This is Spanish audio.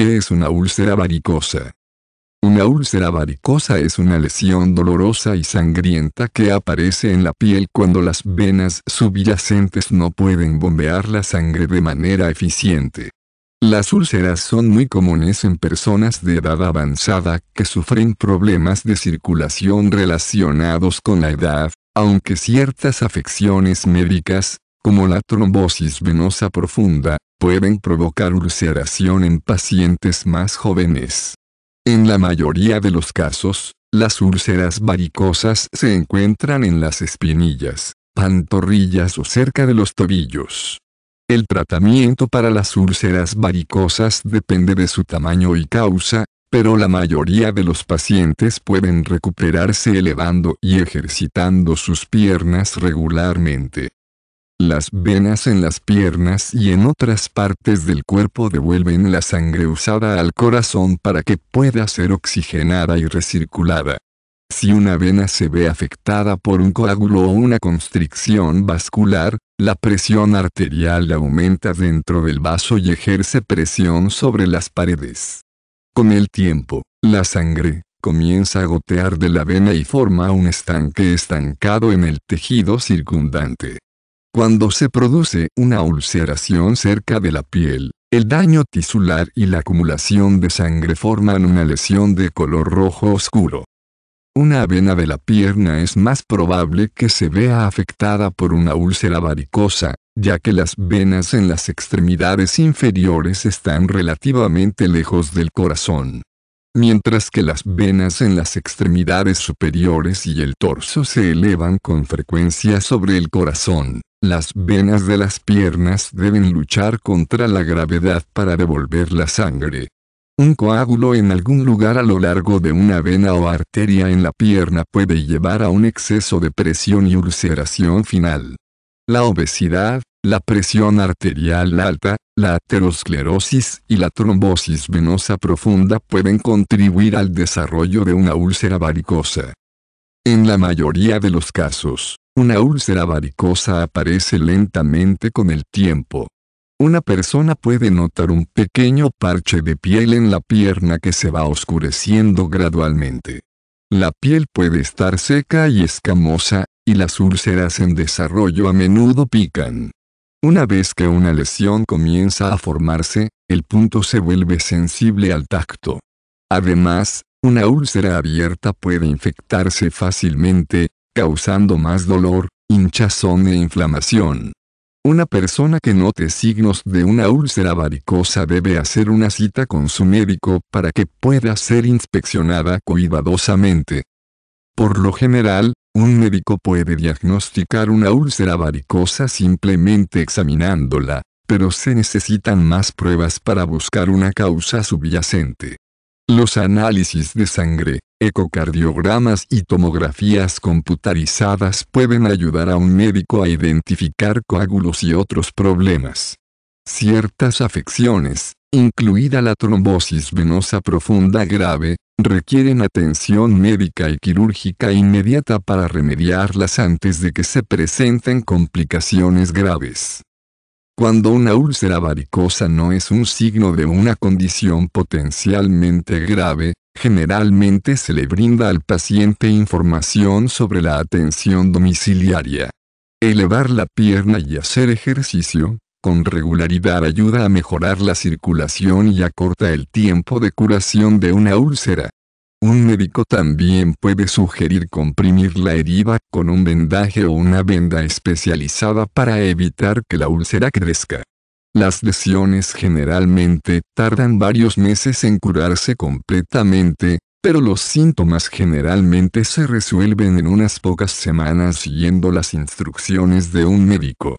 ¿Qué es una úlcera varicosa? Una úlcera varicosa es una lesión dolorosa y sangrienta que aparece en la piel cuando las venas subyacentes no pueden bombear la sangre de manera eficiente. Las úlceras son muy comunes en personas de edad avanzada que sufren problemas de circulación relacionados con la edad, aunque ciertas afecciones médicas, como la trombosis venosa profunda, pueden provocar ulceración en pacientes más jóvenes. En la mayoría de los casos, las úlceras varicosas se encuentran en las espinillas, pantorrillas o cerca de los tobillos. El tratamiento para las úlceras varicosas depende de su tamaño y causa, pero la mayoría de los pacientes pueden recuperarse elevando y ejercitando sus piernas regularmente. Las venas en las piernas y en otras partes del cuerpo devuelven la sangre usada al corazón para que pueda ser oxigenada y recirculada. Si una vena se ve afectada por un coágulo o una constricción vascular, la presión arterial aumenta dentro del vaso y ejerce presión sobre las paredes. Con el tiempo, la sangre comienza a gotear de la vena y forma un estanque estancado en el tejido circundante. Cuando se produce una ulceración cerca de la piel, el daño tisular y la acumulación de sangre forman una lesión de color rojo oscuro. Una vena de la pierna es más probable que se vea afectada por una úlcera varicosa, ya que las venas en las extremidades inferiores están relativamente lejos del corazón. Mientras que las venas en las extremidades superiores y el torso se elevan con frecuencia sobre el corazón, las venas de las piernas deben luchar contra la gravedad para devolver la sangre, un coágulo en algún lugar a lo largo de una vena o arteria en la pierna puede llevar a un exceso de presión y ulceración final. La obesidad, la presión arterial alta, la aterosclerosis y la trombosis venosa profunda pueden contribuir al desarrollo de una úlcera varicosa. En la mayoría de los casos, una úlcera varicosa aparece lentamente con el tiempo, una persona puede notar un pequeño parche de piel en la pierna que se va oscureciendo gradualmente. La piel puede estar seca y escamosa, y las úlceras en desarrollo a menudo pican. Una vez que una lesión comienza a formarse, el punto se vuelve sensible al tacto. Además, una úlcera abierta puede infectarse fácilmente, causando más dolor, hinchazón e inflamación. Una persona que note signos de una úlcera varicosa debe hacer una cita con su médico para que pueda ser inspeccionada cuidadosamente. Por lo general, un médico puede diagnosticar una úlcera varicosa simplemente examinándola, pero se necesitan más pruebas para buscar una causa subyacente. Los análisis de sangre, ecocardiogramas y tomografías computarizadas pueden ayudar a un médico a identificar coágulos y otros problemas. Ciertas afecciones, incluida la trombosis venosa profunda grave, requieren atención médica y quirúrgica inmediata para remediarlas antes de que se presenten complicaciones graves. Cuando una úlcera varicosa no es un signo de una condición potencialmente grave, generalmente se le brinda al paciente información sobre la atención domiciliaria. Elevar la pierna y hacer ejercicio, con regularidad ayuda a mejorar la circulación y acorta el tiempo de curación de una úlcera. Un médico también puede sugerir comprimir la herida con un vendaje o una venda especializada para evitar que la úlcera crezca. Las lesiones generalmente tardan varios meses en curarse completamente, pero los síntomas generalmente se resuelven en unas pocas semanas siguiendo las instrucciones de un médico.